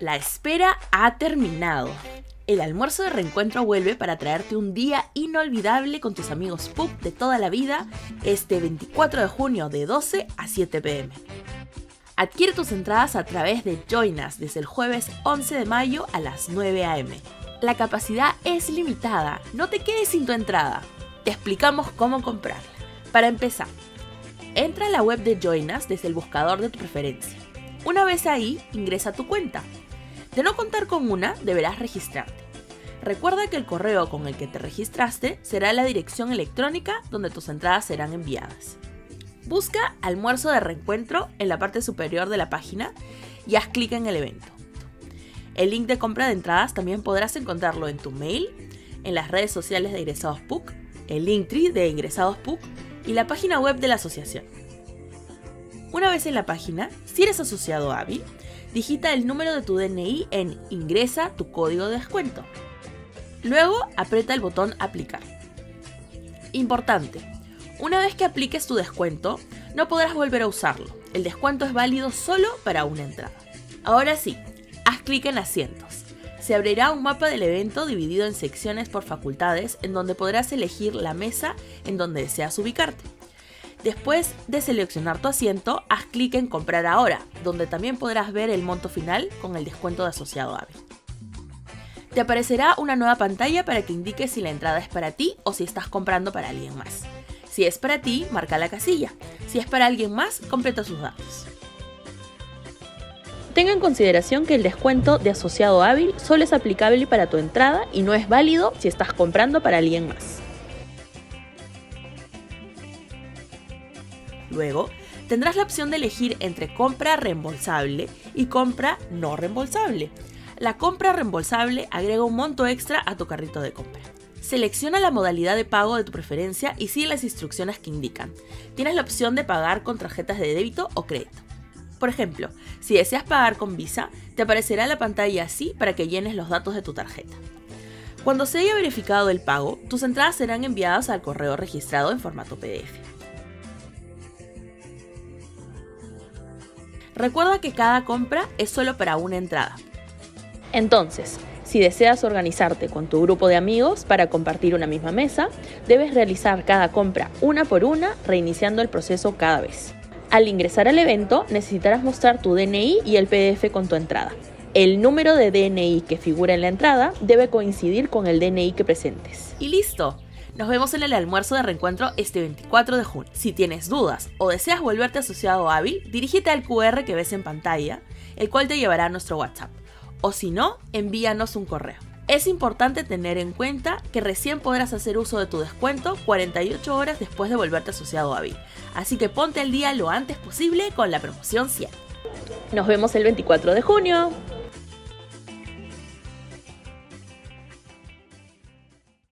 La espera ha terminado. El almuerzo de reencuentro vuelve para traerte un día inolvidable con tus amigos PUB de toda la vida este 24 de junio de 12 a 7 pm. Adquiere tus entradas a través de Join Us desde el jueves 11 de mayo a las 9 am. La capacidad es limitada, no te quedes sin tu entrada. Te explicamos cómo comprarla. Para empezar, entra a la web de Join Us desde el buscador de tu preferencia. Una vez ahí, ingresa tu cuenta. De no contar con una, deberás registrarte. Recuerda que el correo con el que te registraste será la dirección electrónica donde tus entradas serán enviadas. Busca almuerzo de reencuentro en la parte superior de la página y haz clic en el evento. El link de compra de entradas también podrás encontrarlo en tu mail, en las redes sociales de Ingresados PUC, el Linktree de Ingresados PUC y la página web de la asociación. Una vez en la página, si eres asociado a AVI, digita el número de tu DNI en Ingresa tu código de descuento. Luego aprieta el botón Aplicar. Importante, una vez que apliques tu descuento, no podrás volver a usarlo. El descuento es válido solo para una entrada. Ahora sí, haz clic en asientos. Se abrirá un mapa del evento dividido en secciones por facultades en donde podrás elegir la mesa en donde deseas ubicarte. Después de seleccionar tu asiento, haz clic en Comprar ahora, donde también podrás ver el monto final con el descuento de asociado AVE. Te aparecerá una nueva pantalla para que indiques si la entrada es para ti o si estás comprando para alguien más. Si es para ti, marca la casilla. Si es para alguien más, completa sus datos. Tenga en consideración que el descuento de asociado hábil solo es aplicable para tu entrada y no es válido si estás comprando para alguien más. Luego, tendrás la opción de elegir entre compra reembolsable y compra no reembolsable. La compra reembolsable agrega un monto extra a tu carrito de compra. Selecciona la modalidad de pago de tu preferencia y sigue las instrucciones que indican. Tienes la opción de pagar con tarjetas de débito o crédito. Por ejemplo, si deseas pagar con Visa, te aparecerá la pantalla así para que llenes los datos de tu tarjeta. Cuando se haya verificado el pago, tus entradas serán enviadas al correo registrado en formato PDF. Recuerda que cada compra es solo para una entrada. Entonces, si deseas organizarte con tu grupo de amigos para compartir una misma mesa, debes realizar cada compra una por una, reiniciando el proceso cada vez. Al ingresar al evento, necesitarás mostrar tu DNI y el PDF con tu entrada. El número de DNI que figura en la entrada debe coincidir con el DNI que presentes. Y listo. Nos vemos en el almuerzo de reencuentro este 24 de junio. Si tienes dudas o deseas volverte asociado hábil, dirígete al QR que ves en pantalla, el cual te llevará a nuestro WhatsApp. O si no, envíanos un correo. Es importante tener en cuenta que recién podrás hacer uso de tu descuento 48 horas después de volverte asociado hábil. Así que ponte al día lo antes posible con la promoción 100. Nos vemos el 24 de junio.